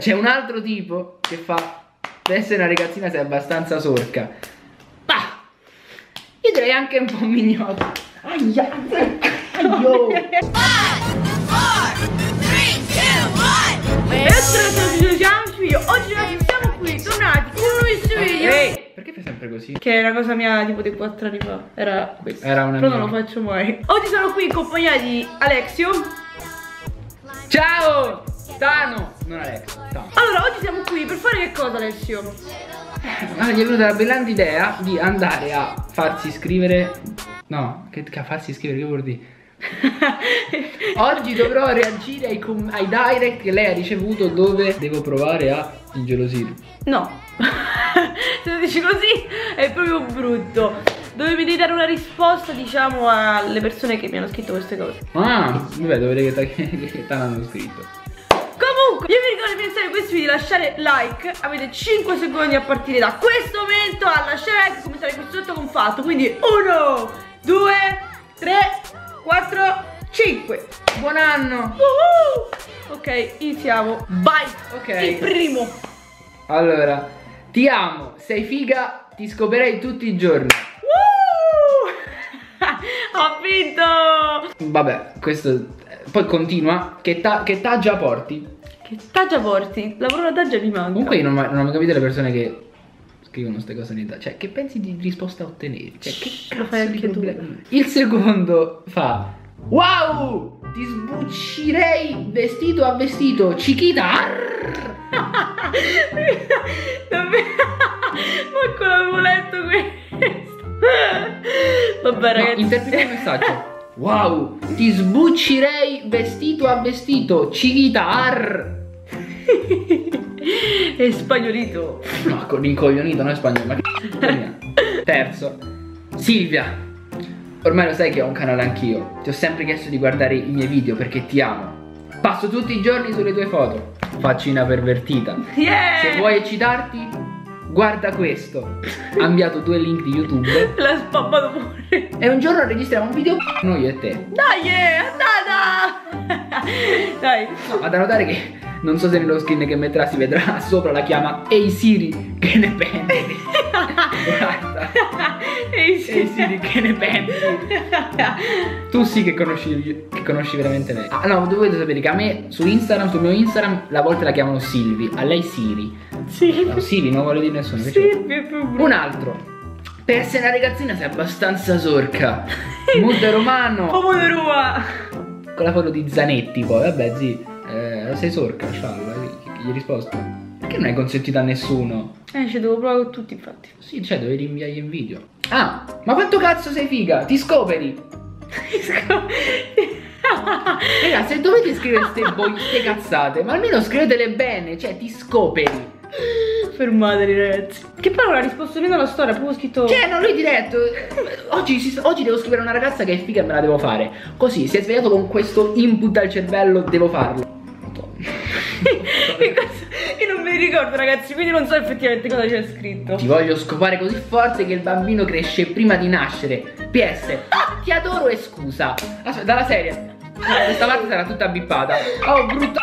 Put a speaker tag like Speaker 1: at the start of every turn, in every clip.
Speaker 1: C'è un altro tipo che fa Per essere una ragazzina sei abbastanza sorca. Bah! Io direi anche un po' mignotta. Aia! Aio!
Speaker 2: E ora siamo video Oggi noi siamo qui tornati con un nuovissimo video
Speaker 1: Ehi Perché fai sempre così?
Speaker 2: Che è una cosa mia tipo di 4 anni fa. Era questo
Speaker 1: Era una
Speaker 2: Però
Speaker 1: mia.
Speaker 2: non lo faccio mai. Oggi sono qui in compagnia di Alexio.
Speaker 1: Ciao Tano Non Alex Tano
Speaker 2: Allora oggi siamo qui per fare che cosa Alessio?
Speaker 1: Ah, gli è venuta la brillante idea di andare a farsi iscrivere No, che, che a farsi iscrivere, che vuol dire? Oggi dovrò reagire ai, ai direct che lei ha ricevuto dove devo provare a ingelosire.
Speaker 2: No Se lo dici così è proprio brutto Dovevi devi dare una risposta diciamo alle persone che mi hanno scritto queste cose
Speaker 1: Ah, vabbè, devo vedere che, che, che t'hanno hanno scritto.
Speaker 2: Iniziare questo video lasciare like Avete 5 secondi a partire da questo momento a lasciare like e commentare qui sotto con fatto Quindi 1, 2, 3, 4, 5
Speaker 1: Buon anno!
Speaker 2: Ok, iniziamo Vai!
Speaker 1: Ok.
Speaker 2: Il primo
Speaker 1: Allora, ti amo, sei figa, ti scoperei tutti i giorni.
Speaker 2: Ho vinto!
Speaker 1: Vabbè, questo eh, poi continua. Che, ta- che taggia porti?
Speaker 2: Che taggia porti? La parola taggia mi manca
Speaker 1: Comunque io non, non ho mai capito le persone che scrivono queste cose in. Cioè, che pensi di risposta a ottenere? Cioè, che
Speaker 2: Lo
Speaker 1: cazzo
Speaker 2: fai anche tu.
Speaker 1: Il secondo fa Wow! Ti sbucirei vestito a vestito, arr!"
Speaker 2: Davvero? Manco l'avevo letto questo Vabbè
Speaker 1: No,
Speaker 2: ragazzi
Speaker 1: interpreta il messaggio. Wow! Ti sbucirei vestito a vestito, Chiquita! Arr!"
Speaker 2: È spagnolito
Speaker 1: No, con rincoglionito, non è spagnolo, ma Terzo, Silvia. Ormai lo sai che ho un canale anch'io. Ti ho sempre chiesto di guardare i miei video perché ti amo. Passo tutti i giorni sulle tue foto. Faccina pervertita.
Speaker 2: Yeah
Speaker 1: Se vuoi eccitarti, guarda questo. Ha inviato due link di YouTube.
Speaker 2: L'ha spammato pure
Speaker 1: E un giorno registriamo un video noi e te.
Speaker 2: Dai è andata Dai
Speaker 1: No, ma da notare che non so se nello screen che metterà si vedrà sopra la chiama Ehi Siri, che ne pensi? Guarda.
Speaker 2: Ehi sì
Speaker 1: Ehi Siri, che ne pensi? Tu sì che conosci, che conosci veramente lei. Ah no, dovete sapere che a me su Instagram, sul mio Instagram, la volta la chiamano Silvi, a lei Siri.
Speaker 2: Sì
Speaker 1: No, Siri non vuole dire nessuno. c'è?
Speaker 2: è più brutto
Speaker 1: Un altro. Per essere una ragazzina sei abbastanza sorca. Muto romano.
Speaker 2: Roma
Speaker 1: Con la foto di Zanetti poi, vabbè zi, eh, sei sorca, scialla, gli hai risposto. Perché non hai consentito a nessuno?
Speaker 2: Eh ci devo provare con tutti infatti
Speaker 1: Sì, cioè dovevi rinviargli in video. Ah, ma quanto cazzo sei figa? Ti scoperi? Raga, se dovete scrivere ste, boi- ste cazzate, ma almeno scrivetele bene, cioè ti scoperi.
Speaker 2: Fermatevi ragazzi Che non ha risposto nemmeno alla storia Proprio scritto
Speaker 1: Cioè, non lui diretto. Oggi, si- oggi devo scrivere una ragazza che è figa e me la devo fare. Così, si è svegliato con questo input al cervello, devo farlo.
Speaker 2: Ricordo ragazzi Quindi non so effettivamente cosa c'è scritto
Speaker 1: Ti voglio scopare così forte che il bambino cresce prima di nascere. PS, ah, ti adoro e scusa. Aspetta, dalla serie. Questa parte sarà tutta bippata. Oh, brutta.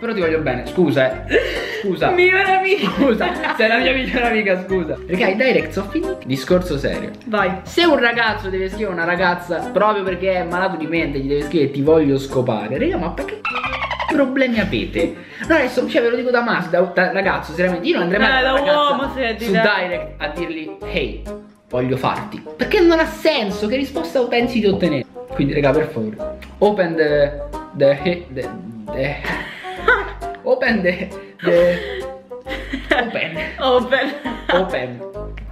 Speaker 1: Però ti voglio bene, scusa, eh. Scusa.
Speaker 2: Migliore amico
Speaker 1: Scusa, sei la mia migliore amica, scusa. Raga, i direct sono finiti. Discorso serio.
Speaker 2: Vai
Speaker 1: Se un ragazzo deve scrivere a una ragazza proprio perché è malato di mente, gli deve scrivere ti voglio scopare. Raga, ma perché problemi avete? No, adesso, cioè, ve lo dico da mas, da, da ragazzo, seriamente, io non andrei mai
Speaker 2: Eh,
Speaker 1: da
Speaker 2: uomo, senti,
Speaker 1: su direct a dirgli hey, voglio farti. Perché non ha senso, che risposta pensi di ottenere? Quindi, raga, per favore, open the... the... the, the open the... the open
Speaker 2: Open
Speaker 1: open.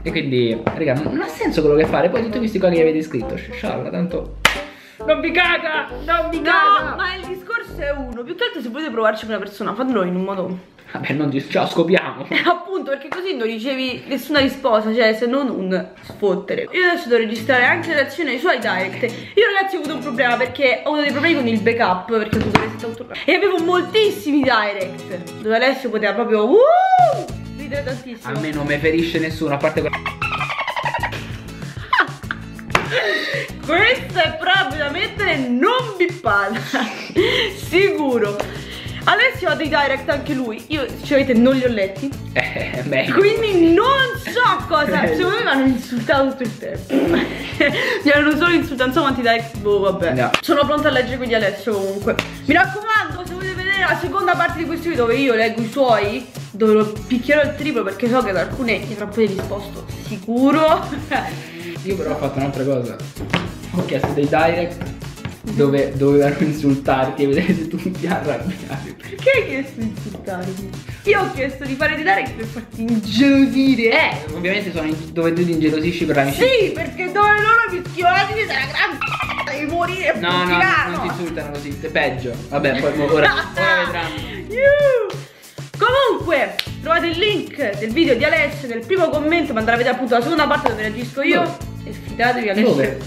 Speaker 1: E quindi, raga, non ha senso quello che fare. Poi tutti questi qua che avete scritto, scialla, tanto. Non vi caga! Non vi caga!
Speaker 2: No, ma il discorso è uno. Più che altro se volete provarci con una persona, fatelo in un modo.
Speaker 1: Vabbè, non ti ciao, scopiamo.
Speaker 2: Appunto, perché così non ricevi nessuna risposta, cioè se non un sfottere. Io adesso devo registrare anche le reazioni ai suoi direct. Io ragazzi ho avuto un problema perché ho avuto dei problemi con il backup, perché ho resettare tutto. E avevo moltissimi direct. Dove Alessio poteva proprio. Uh, ridere tantissimo.
Speaker 1: A me non mi ferisce nessuno, a parte quello.
Speaker 2: Questa è proprio da mettere non bippata Sicuro Alessio ha dei direct anche lui. Io, sinceramente, non li ho letti.
Speaker 1: Eh, meglio.
Speaker 2: Quindi non so cosa.
Speaker 1: Meglio.
Speaker 2: Secondo me mi hanno insultato tutto il tempo. mi hanno solo insultato, non so quanti direct. Boh, vabbè.
Speaker 1: No.
Speaker 2: Sono pronta a leggere quindi Alessio comunque. Mi raccomando, se volete vedere la seconda parte di questo video dove io leggo i suoi, dove lo picchierò il triplo perché so che ad alcune gli avrò poi risposto sicuro.
Speaker 1: Io però ho fatto un'altra cosa. Ho chiesto dei direct dove dovevano insultarti e vedete tutti arrabbiati.
Speaker 2: Perché hai chiesto di insultarmi? Io ho chiesto di fare dei direct per farti ingelosire.
Speaker 1: Eh, ovviamente sono in- dove tu ti ingelosisci per l'amicizia.
Speaker 2: Sì, perché dove loro mi schiolati mi sarà gran c***a, devi morire
Speaker 1: No, no, no,
Speaker 2: puttana.
Speaker 1: non ti insultano così, è peggio. Vabbè, poi ora, ora vedranno.
Speaker 2: Comunque, trovate il link del video di Alessio nel primo commento per andare a vedere appunto la seconda parte dove reagisco io.
Speaker 1: Dove?
Speaker 2: E fidatevi Alessio.
Speaker 1: Dove?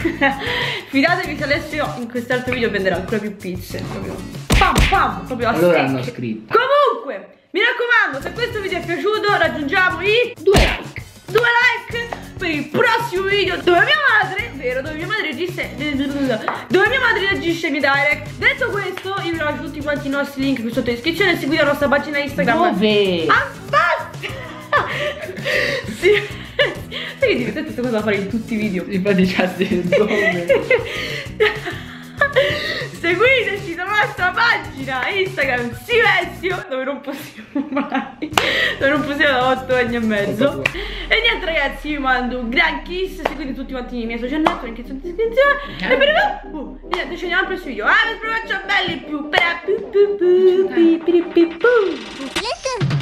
Speaker 2: fidatevi se Alessio in quest'altro video venderà ancora più pizze. Proprio. Pam pam, proprio a
Speaker 1: Allora hanno scritto.
Speaker 2: Comunque, mi raccomando, se questo video è piaciuto, raggiungiamo i
Speaker 1: Due like.
Speaker 2: due like per il prossimo video dove mia madre, vero, dove mia madre regisce dove mia madre reagisce i miei direct. Detto questo, io vi lascio tutti quanti i nostri link qui sotto in descrizione e seguite la nostra pagina Instagram.
Speaker 1: Dove?
Speaker 2: Ah, basta! sì. Sai che divertente questa cosa da fare in tutti i video?
Speaker 1: Infatti c'ha?
Speaker 2: Seguiteci sulla nostra pagina Instagram Silenzio dove non possiamo mai dove non possiamo da 8 anni e mezzo. E niente ragazzi vi mando un gran kiss seguite tutti quanti i miei social network in descrizione. E per ora uh, niente ci vediamo al prossimo video. Ah vi faccio belli più per più più più più più più più